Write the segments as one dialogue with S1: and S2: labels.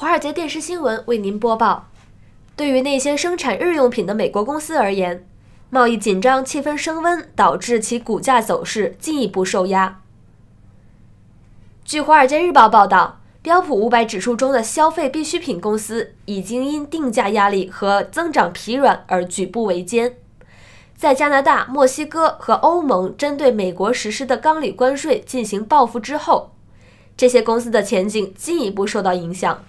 S1: 华尔街电视新闻为您播报。对于那些生产日用品的美国公司而言，贸易紧张气氛升温，导致其股价走势进一步受压。据《华尔街日报》报道，标普五百指数中的消费必需品公司已经因定价压力和增长疲软而举步维艰。在加拿大、墨西哥和欧盟针对美国实施的钢铝关税进行报复之后，这些公司的前景进一步受到影响。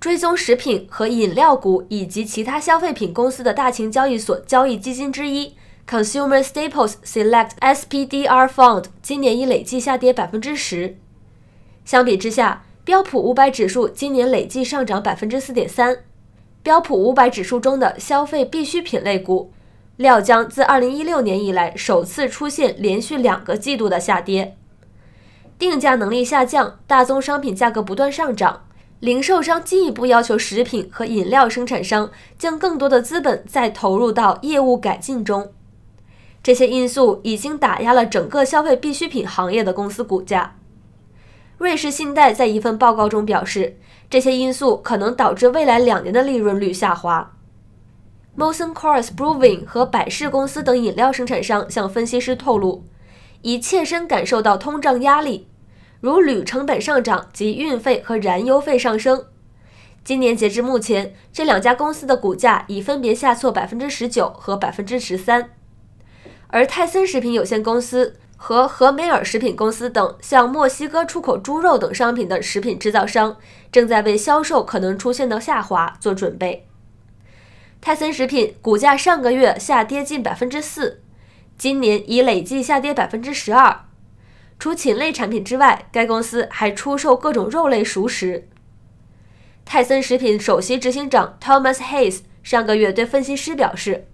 S1: 追踪食品和饮料股以及其他消费品公司的大型交易所交易基金之一 Consumer Staples Select SPDR Fund 今年已累计下跌百分之十。相比之下，标普五百指数今年累计上涨百分之四点三。标普五百指数中的消费必需品类股料将自二零一六年以来首次出现连续两个季度的下跌。定价能力下降，大宗商品价格不断上涨。零售商进一步要求食品和饮料生产商将更多的资本再投入到业务改进中，这些因素已经打压了整个消费必需品行业的公司股价。瑞士信贷在一份报告中表示，这些因素可能导致未来两年的利润率下滑。Molson Coors Brewing 和百事公司等饮料生产商向分析师透露，已切身感受到通胀压力。如铝成本上涨及运费和燃油费上升，今年截至目前，这两家公司的股价已分别下挫百分之十九和百分之十三。而泰森食品有限公司和和美尔食品公司等向墨西哥出口猪肉等商品的食品制造商，正在为销售可能出现的下滑做准备。泰森食品股价上个月下跌近百分之四，今年已累计下跌百分之十二。除禽类产品之外，该公司还出售各种肉类熟食。泰森食品首席执行长 Thomas Hayes 上个月对分析师表示，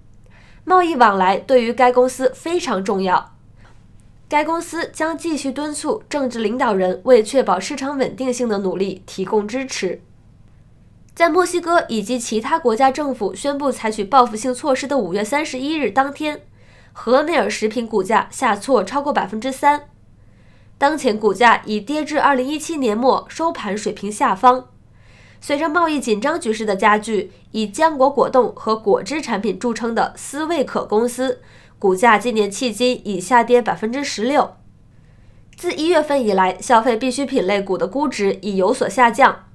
S1: 贸易往来对于该公司非常重要。该公司将继续敦促政治领导人为确保市场稳定性的努力提供支持。在墨西哥以及其他国家政府宣布采取报复性措施的五月三十一日当天，和美尔食品股价下挫超过百分之三。当前股价已跌至二零一七年末收盘水平下方。随着贸易紧张局势的加剧，以浆果果冻和果汁产品著称的思味可公司股价今年迄今已下跌百分之十六。自一月份以来，消费必需品类股的估值已有所下降，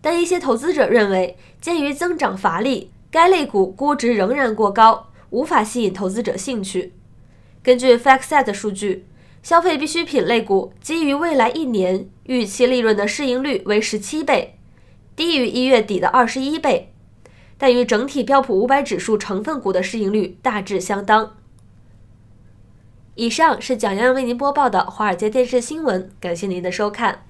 S1: 但一些投资者认为，鉴于增长乏力，该类股估值仍然过高，无法吸引投资者兴趣。根据 FactSet 数据。消费必需品类股基于未来一年预期利润的市盈率为十七倍，低于一月底的二十一倍，但与整体标普五百指数成分股的市盈率大致相当。以上是蒋洋为您播报的华尔街电视新闻，感谢您的收看。